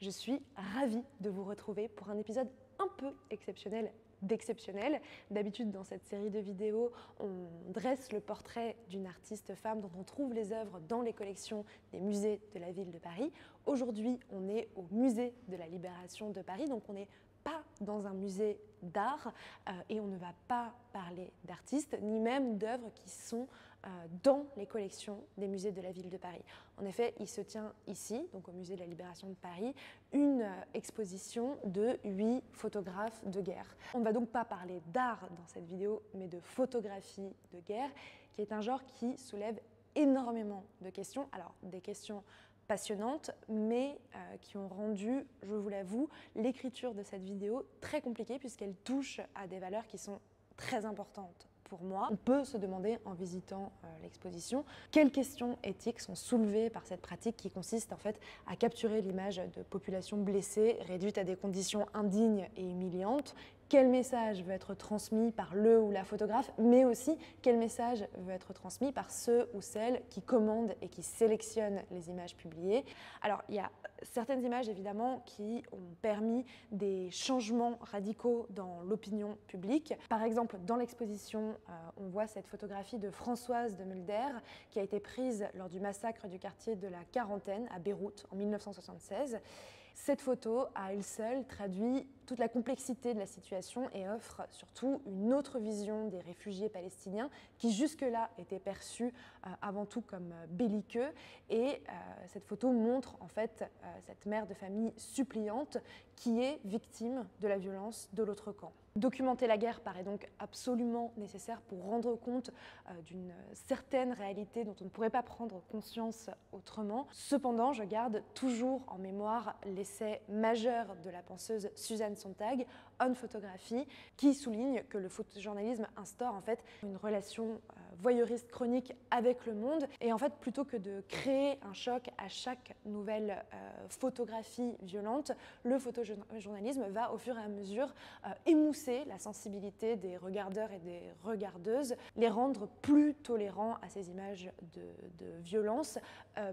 Je suis ravie de vous retrouver pour un épisode un peu exceptionnel d'exceptionnel. D'habitude, dans cette série de vidéos, on dresse le portrait d'une artiste femme dont on trouve les œuvres dans les collections des musées de la ville de Paris. Aujourd'hui, on est au musée de la Libération de Paris, donc on est dans un musée d'art euh, et on ne va pas parler d'artistes ni même d'œuvres qui sont euh, dans les collections des musées de la ville de Paris. En effet, il se tient ici, donc au musée de la Libération de Paris, une euh, exposition de huit photographes de guerre. On ne va donc pas parler d'art dans cette vidéo, mais de photographie de guerre, qui est un genre qui soulève énormément de questions. Alors, des questions passionnantes, mais euh, qui ont rendu, je vous l'avoue, l'écriture de cette vidéo très compliquée puisqu'elle touche à des valeurs qui sont très importantes pour moi. On peut se demander en visitant euh, l'exposition quelles questions éthiques sont soulevées par cette pratique qui consiste en fait à capturer l'image de populations blessées, réduites à des conditions indignes et humiliantes quel message veut être transmis par le ou la photographe, mais aussi quel message veut être transmis par ceux ou celles qui commandent et qui sélectionnent les images publiées. Alors, il y a certaines images évidemment qui ont permis des changements radicaux dans l'opinion publique. Par exemple, dans l'exposition, euh, on voit cette photographie de Françoise de Mulder qui a été prise lors du massacre du quartier de la Quarantaine à Beyrouth en 1976. Cette photo, à elle seule, traduit toute la complexité de la situation et offre surtout une autre vision des réfugiés palestiniens qui jusque-là étaient perçus euh, avant tout comme euh, belliqueux. Et euh, cette photo montre en fait cette mère de famille suppliante qui est victime de la violence de l'autre camp. Documenter la guerre paraît donc absolument nécessaire pour rendre compte d'une certaine réalité dont on ne pourrait pas prendre conscience autrement. Cependant, je garde toujours en mémoire l'essai majeur de la penseuse Suzanne Sontag, On Photographie, qui souligne que le photojournalisme instaure en fait une relation euh, voyeuriste chronique avec le monde. Et en fait, plutôt que de créer un choc à chaque nouvelle euh, photographie violente, le photojournalisme va au fur et à mesure euh, émousser la sensibilité des regardeurs et des regardeuses, les rendre plus tolérants à ces images de, violence,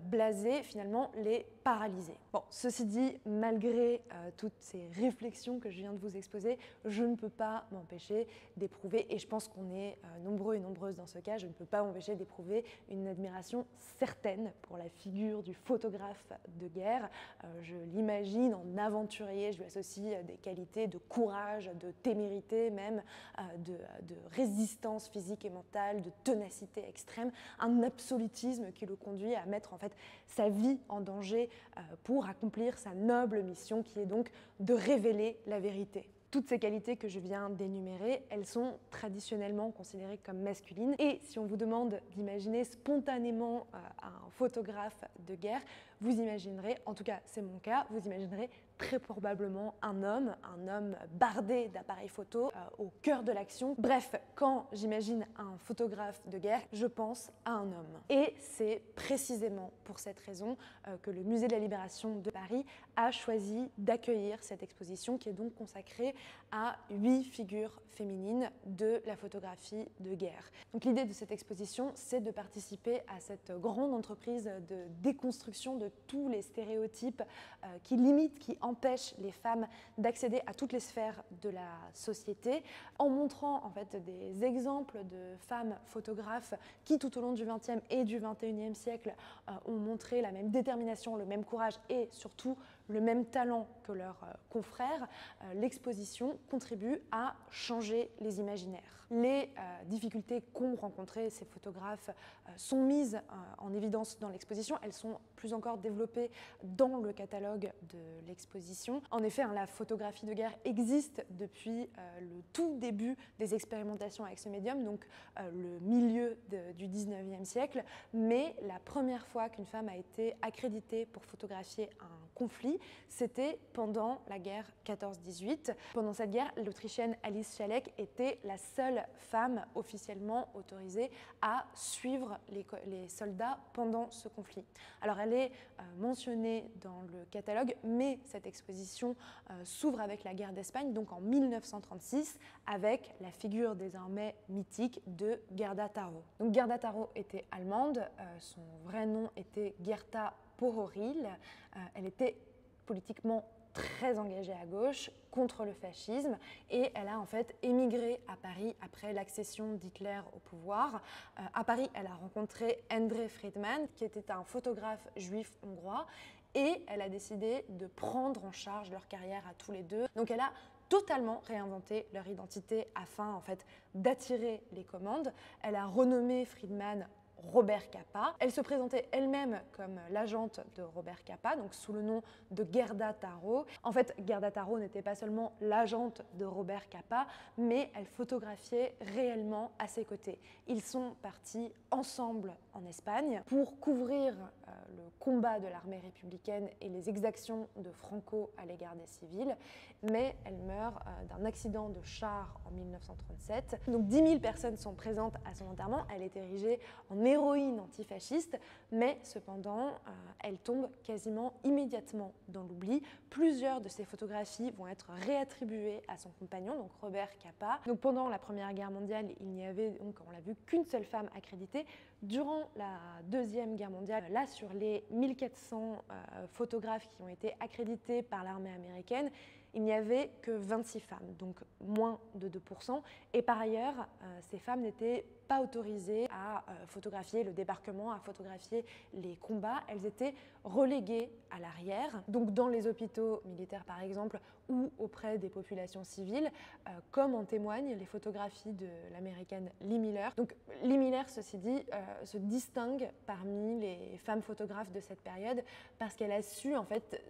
blaser, finalement les paralyser. Bon, ceci dit, malgré toutes ces réflexions que je viens de vous exposer, je ne peux pas m'empêcher d'éprouver, et je pense qu'on est euh, nombreux et nombreuses dans ce cas, je ne peux pas m'empêcher d'éprouver une admiration certaine pour la figure du photographe de guerre. Euh, je l'imagine en aventurier, je lui associe euh, des qualités de courage, de témérité même, de, de résistance physique et mentale, de ténacité extrême, un absolutisme qui le conduit à mettre en fait sa vie en danger pour accomplir sa noble mission qui est donc de révéler la vérité. Toutes ces qualités que je viens d'énumérer, elles sont traditionnellement considérées comme masculines. Et si on vous demande d'imaginer spontanément euh, un photographe de guerre, vous imaginerez, en tout cas c'est mon cas, vous imaginerez très probablement un homme, un homme bardé d'appareils photo euh, au cœur de l'action. Bref, quand j'imagine un photographe de guerre, je pense à un homme. Et c'est précisément pour cette raison euh, que le Musée de la Libération de Paris a choisi d'accueillir cette exposition qui est donc consacrée à huit figures féminines de la photographie de guerre. Donc l'idée de cette exposition, c'est de participer à cette grande entreprise de déconstruction de tous les stéréotypes euh, qui limitent, qui empêche les femmes d'accéder à toutes les sphères de la société, en montrant en fait des exemples de femmes photographes qui tout au long du XXe et du XXIe siècle euh, ont montré la même détermination, le même courage et surtout le même talent que leurs euh, confrères, euh, l'exposition contribue à changer les imaginaires. Les difficultés qu'ont rencontrées ces photographes sont mises en évidence dans l'exposition, elles sont plus encore développées dans le catalogue de l'exposition. En effet, hein, la photographie de guerre existe depuis euh, le tout début des expérimentations avec ce médium, donc euh, le milieu du 19e siècle, mais la première fois qu'une femme a été accréditée pour photographier un conflit, c'était pendant la guerre 14-18. Pendant cette guerre, l'Autrichienne Alice Schalek était la seule femme officiellement autorisée à suivre les, soldats pendant ce conflit. Alors elle est euh, mentionnée dans le catalogue, mais cette exposition euh, s'ouvre avec la guerre d'Espagne, donc en 1936, avec la figure désormais mythique de Gerda Taro. Donc Gerda Taro était allemande, euh, son vrai nom était Gerta Pohoril, euh, elle était politiquement très engagée à gauche contre le fascisme et elle a en fait émigré à Paris après l'accession d'Hitler au pouvoir. Euh, à Paris, elle a rencontré André Friedman qui était un photographe juif hongrois et elle a décidé de prendre en charge leur carrière à tous les deux. Donc elle a totalement réinventé leur identité afin en fait d'attirer les commandes. Elle a renommé Friedman Robert Capa. Elle se présentait elle-même comme l'agente de Robert Capa, donc sous le nom de Gerda Taro. En fait, Gerda Taro n'était pas seulement l'agente de Robert Capa, mais elle photographiait réellement à ses côtés. Ils sont partis ensemble en Espagne pour couvrir euh, le combat de l'armée républicaine et les exactions de Franco à l'égard des civils, mais elle meurt euh, d'un accident de char en 1937. Donc 10 000 personnes sont présentes à son enterrement. Elle est érigée en héroïne antifasciste, mais cependant, euh, elle tombe quasiment immédiatement dans l'oubli. Plusieurs de ses photographies vont être réattribuées à son compagnon, donc Robert Capa. Pendant la Première Guerre mondiale, il n'y avait, donc, on l'a vu, qu'une seule femme accréditée. Durant la Deuxième Guerre mondiale, là, sur les 1400 euh, photographes qui ont été accrédités par l'armée américaine, il n'y avait que 26 femmes, donc moins de 2%. Et par ailleurs, euh, ces femmes n'étaient pas autorisées à euh, photographier le débarquement, à photographier les combats. Elles étaient reléguées à l'arrière, donc dans les hôpitaux militaires par exemple, ou auprès des populations civiles, euh, comme en témoignent les photographies de l'américaine Lee Miller. Donc Lee Miller, ceci dit, se distingue parmi les femmes photographes de cette période parce qu'elle a su en fait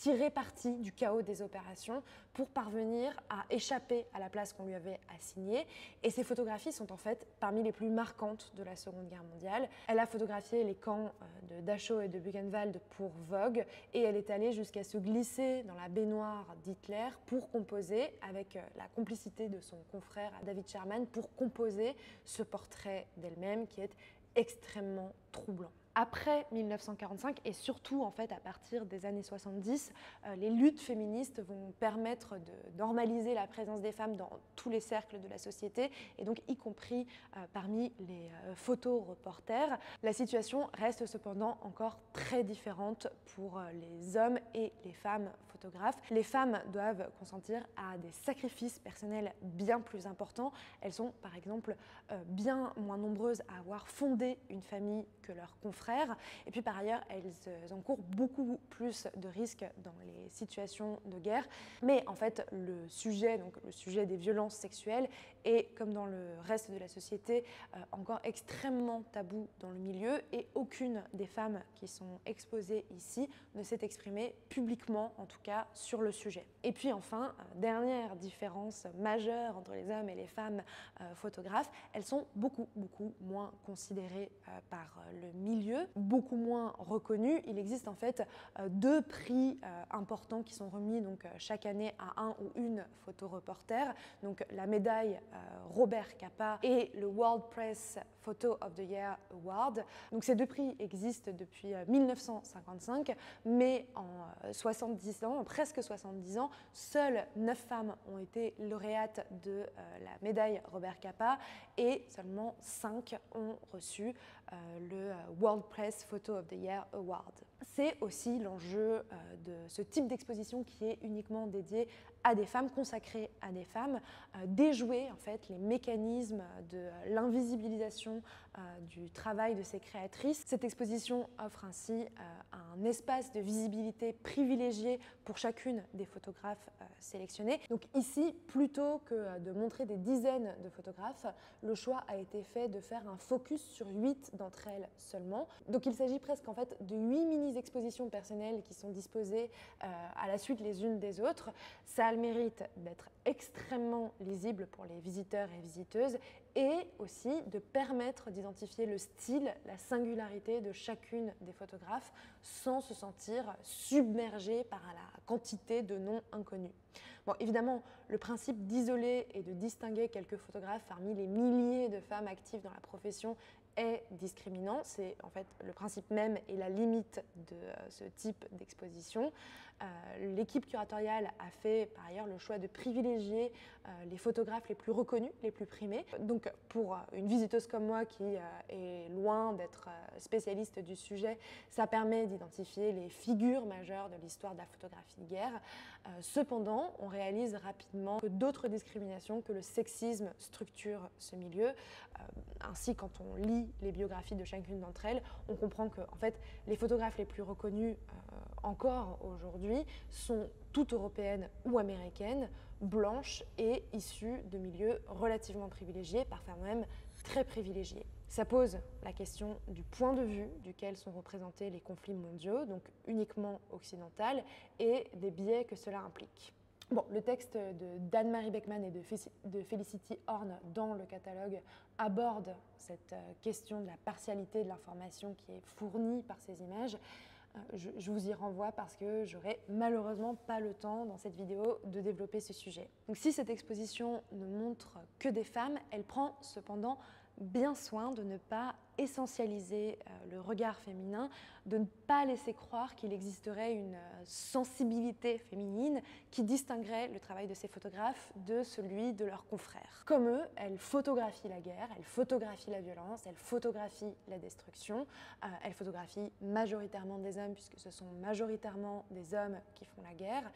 tirer parti du chaos des opérations pour parvenir à échapper à la place qu'on lui avait assignée. Et ces photographies sont en fait parmi les plus marquantes de la Seconde Guerre mondiale. Elle a photographié les camps euh, de Dachau et de Buchenwald pour Vogue et elle est allée jusqu'à se glisser dans la baignoire d'Hitler pour composer, avec euh, la complicité de son confrère David Sherman, pour composer ce portrait d'elle-même qui est extrêmement troublant. Après 1945 et surtout en fait à partir des années 70, euh, les luttes féministes vont permettre de normaliser la présence des femmes dans tous les cercles de la société et donc y compris euh, parmi les euh, photoreporters. La situation reste cependant encore très différente pour les hommes et les femmes photographes. Les femmes doivent consentir à des sacrifices personnels bien plus importants. Elles sont par exemple bien moins nombreuses à avoir fondé une famille que leurs confrères et puis par ailleurs, elles encourent beaucoup plus de risques dans les situations de guerre. Mais en fait, le sujet, le sujet des violences sexuelles, est, comme dans le reste de la société, euh, encore extrêmement tabou dans le milieu. Et aucune des femmes qui sont exposées ici ne s'est exprimée publiquement, en tout cas, sur le sujet. Et puis enfin, euh, dernière différence majeure entre les hommes et les femmes euh, photographes, elles sont beaucoup, beaucoup moins considérées par le milieu beaucoup moins reconnu. Il existe en fait deux prix importants qui sont remis donc, chaque année à un ou une photoreporter. Donc la médaille Robert Capa et le World Press Photo of the Year Award. Donc ces deux prix existent depuis 1955, mais en 70 ans, en presque 70 ans, seules 9 femmes ont été lauréates de la médaille Robert Capa et seulement 5 ont reçu le World Press Photo of the Year Award. C'est aussi l'enjeu euh, de ce type d'exposition qui est uniquement dédié à des femmes, consacrées à des femmes, euh, déjouer en fait les mécanismes de l'invisibilisation euh, du travail de ces créatrices. Cette exposition offre ainsi un espace de visibilité privilégié pour chacune des photographes sélectionnés. Donc ici, plutôt que de montrer des dizaines de photographes, le choix a été fait de faire un focus sur huit d'entre elles seulement. Donc il s'agit presque en fait de huit mini-expositions personnelles qui sont disposées euh, à la suite les unes des autres. Ça a le mérite d'être extrêmement lisible pour les visiteurs et visiteuses et aussi de permettre d'identifier le style, la singularité de chacune des photographes sans se sentir submergé par la quantité de noms inconnus. Bon, évidemment, le principe d'isoler et de distinguer quelques photographes parmi les milliers de femmes actives dans la profession est discriminant. C'est en fait le principe même et la limite de euh, ce type d'exposition. L'équipe curatoriale a fait par ailleurs le choix de privilégier les photographes les plus reconnus, les plus primés. Donc pour une visiteuse comme moi qui est loin d'être spécialiste du sujet, ça permet d'identifier les figures majeures de l'histoire de la photographie de guerre. Cependant, on réalise rapidement que d'autres discriminations, que le sexisme structure ce milieu. ainsi, quand on lit les biographies de chacune d'entre elles, on comprend que les photographes les plus reconnus euh, encore aujourd'hui sont toutes européennes ou américaines, blanches et issues de milieux relativement privilégiés, parfois même très privilégiés. Ça pose la question du point de vue duquel sont représentés les conflits mondiaux, donc uniquement occidental, et des biais que cela implique. Bon, le texte de d'Anne-Marie Beckman et de, Felicity Horn dans le catalogue aborde cette euh, question de la partialité de l'information qui est fournie par ces images. Euh, je, je, vous y renvoie parce que j'aurai malheureusement pas le temps dans cette vidéo de développer ce sujet. Donc si cette exposition ne montre que des femmes, elle prend cependant bien soin de ne pas essentialiser euh, le regard féminin, de ne pas laisser croire qu'il existerait une euh, sensibilité féminine qui distinguerait le travail de ces photographes de celui de leurs confrères. Comme eux, elles photographient la guerre, elles photographient la violence, elles photographient la destruction, euh, elles photographient majoritairement des hommes puisque ce sont majoritairement des hommes qui font la guerre.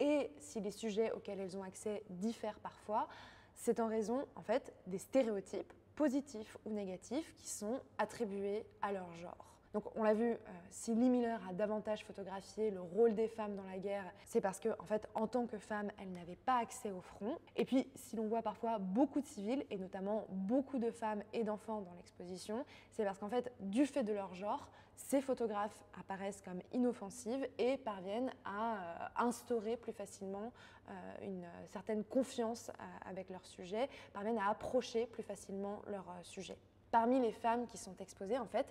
Et si les sujets auxquels elles ont accès diffèrent parfois, c'est en raison en fait des stéréotypes positifs ou négatifs qui sont attribués à leur genre. Donc on l'a vu, euh, si Lee Miller a davantage photographié le rôle des femmes dans la guerre, c'est parce que en fait, en tant que femme, elle n'avait pas accès au front. Et puis, si l'on voit parfois beaucoup de civils, et notamment beaucoup de femmes et d'enfants dans l'exposition, c'est parce qu'en fait, du fait de leur genre, ces photographes apparaissent comme inoffensives et parviennent à euh, instaurer plus facilement euh, une certaine confiance avec leur sujet, parviennent à approcher plus facilement leur sujet. Parmi les femmes qui sont exposées, en fait,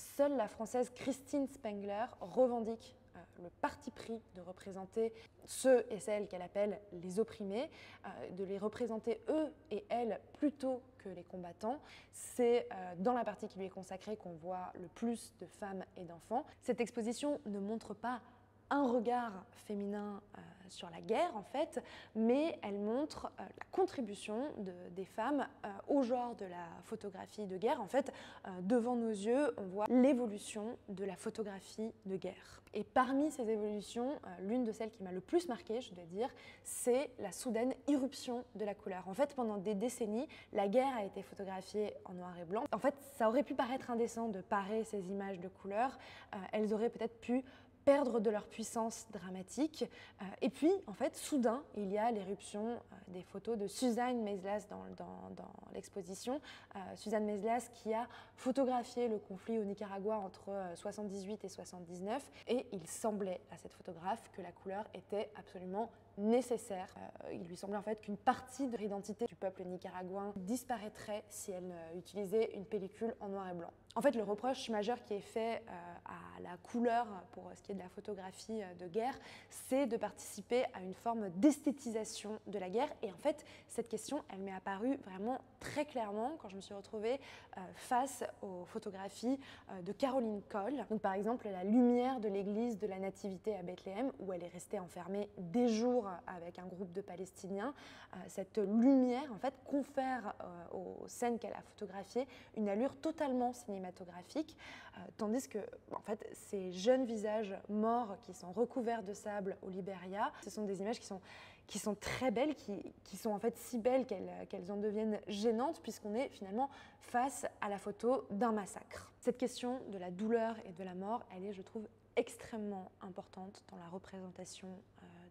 seule la française Christine Spengler revendique euh, le parti pris de représenter ceux et celles qu'elle appelle les opprimés, euh, de les représenter eux et elles plutôt que les combattants. C'est euh, dans la partie qui lui est consacrée qu'on voit le plus de femmes et d'enfants. Cette exposition ne montre pas un regard féminin euh, sur la guerre en fait, mais elle montre euh, la contribution des femmes euh, au genre de la photographie de guerre. En fait, devant nos yeux, on voit l'évolution de la photographie de guerre. Et parmi ces évolutions, l'une de celles qui m'a le plus marquée, je dois dire, c'est la soudaine irruption de la couleur. En fait, pendant des décennies, la guerre a été photographiée en noir et blanc. En fait, ça aurait pu paraître indécent de parer ces images de couleur. elles auraient peut-être pu perdre de leur puissance dramatique. Euh, et puis, en fait, soudain, il y a l'éruption euh, des photos de Suzanne Meislas dans, l'exposition. Euh, Suzanne Meislas qui a photographié le conflit au Nicaragua entre 78 et 79. Et il semblait à cette photographe que la couleur était absolument nécessaire. il lui semblait en fait qu'une partie de l'identité du peuple nicaraguain disparaîtrait si elle utilisait une pellicule en noir et blanc. En fait, le reproche majeur qui est fait à la couleur pour ce qui est de la photographie de guerre, c'est de participer à une forme d'esthétisation de la guerre. Et en fait, cette question, elle m'est apparue vraiment très clairement quand je me suis retrouvée euh, face aux photographies euh, de Caroline Cole. Donc, par exemple, la lumière de l'église de la Nativité à Bethléem, où elle est restée enfermée des jours avec un groupe de Palestiniens. Euh, cette lumière, en fait, confère aux scènes qu'elle a photographiées une allure totalement cinématographique, tandis que, en fait, ces jeunes visages morts qui sont recouverts de sable au Liberia, ce sont des images qui sont qui sont très belles, qui, sont en fait si belles qu'elles en deviennent gênantes, puisqu'on est finalement face à la photo d'un massacre. Cette question de la douleur et de la mort, elle est, je trouve, extrêmement importante dans la représentation euh,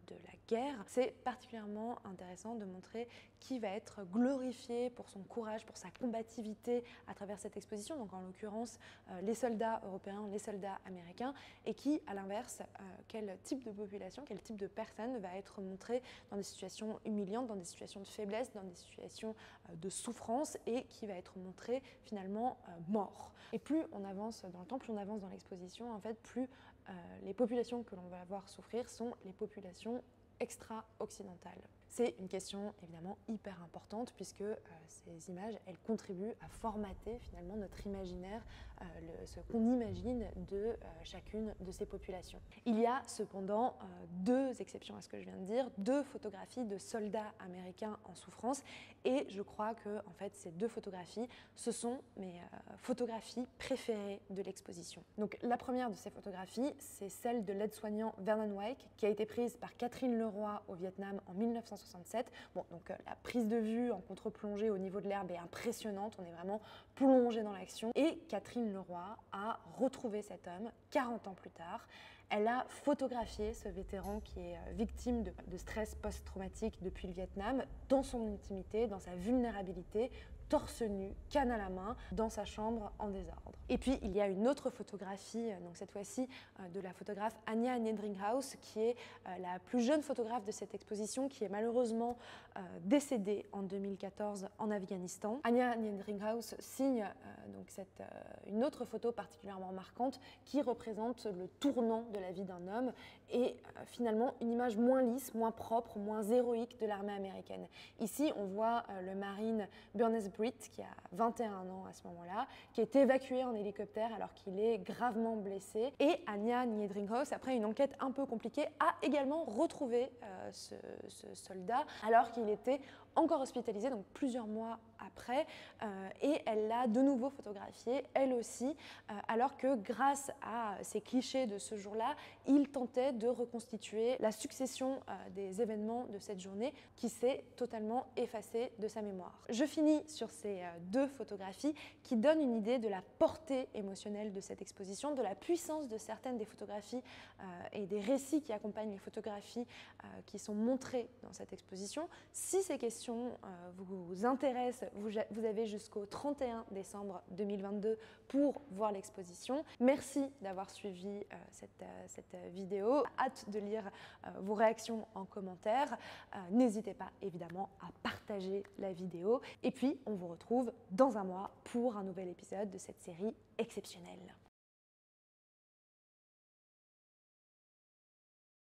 de la guerre. C'est particulièrement intéressant de montrer qui va être glorifié pour son courage, pour sa combativité à travers cette exposition, donc en l'occurrence euh, les soldats européens, les soldats américains, et qui, à l'inverse, euh, quel type de population, quel type de personne va être montré dans des situations humiliantes, dans des situations de faiblesse, dans des situations euh, de souffrance, et qui va être montré finalement mort. Et plus on avance dans le temps, plus on avance dans l'exposition, en fait, plus les populations que l'on va voir souffrir sont les populations extra-occidentale c'est une question évidemment hyper importante puisque euh, ces images, elles contribuent à formater finalement notre imaginaire, euh, ce qu'on imagine de euh, chacune de ces populations. Il y a cependant deux exceptions à ce que je viens de dire, deux photographies de soldats américains en souffrance et je crois que en fait ces deux photographies, ce sont mes photographies préférées de l'exposition. Donc la première de ces photographies, c'est celle de l'aide-soignant Vernon Wyke qui a été prise par Catherine Leroy au Vietnam en 1960 Bon, donc euh, la prise de vue en contre-plongée au niveau de l'herbe est impressionnante, on est vraiment plongé dans l'action. Et Catherine Leroy a retrouvé cet homme 40 ans plus tard. Elle a photographié ce vétéran qui est euh, victime de, de stress post-traumatique depuis le Vietnam dans son intimité, dans sa vulnérabilité, torse nu, canne à la main, dans sa chambre en désordre. Et puis il y a une autre photographie, euh, donc cette fois-ci euh, de la photographe Anya Nedringhaus, qui est euh, la plus jeune photographe de cette exposition, qui est malheureusement décédée en 2014 en Afghanistan. Anya Nedringhaus signe donc cette, une autre photo particulièrement marquante qui représente le tournant de la vie d'un homme et finalement une image moins lisse, moins propre, moins héroïque de l'armée américaine. Ici, on voit le marine Qui a 21 ans à ce moment-là, qui est évacué en hélicoptère alors qu'il est gravement blessé. Et Anya Niedringhaus, après une enquête un peu compliquée, a également retrouvé euh, ce, soldat alors qu'il était encore hospitalisé, donc plusieurs mois après, euh, et elle l'a de nouveau photographié, elle aussi, euh, alors que grâce à ces clichés de ce jour-là, il tentait de reconstituer la succession des événements de cette journée qui s'est totalement effacée de sa mémoire. Je finis sur ces euh, deux photographies qui donnent une idée de la portée émotionnelle de cette exposition, de la puissance de certaines des photographies euh, et des récits qui accompagnent les photographies euh, qui sont montrées dans cette exposition. Si ces questions vous intéressent, vous avez jusqu'au 31 décembre 2022 pour voir l'exposition. Merci d'avoir suivi cette, cette, vidéo. Hâte de lire vos réactions en commentaire. N'hésitez pas évidemment à partager la vidéo. Et puis, on vous retrouve dans un mois pour un nouvel épisode de cette série exceptionnelle.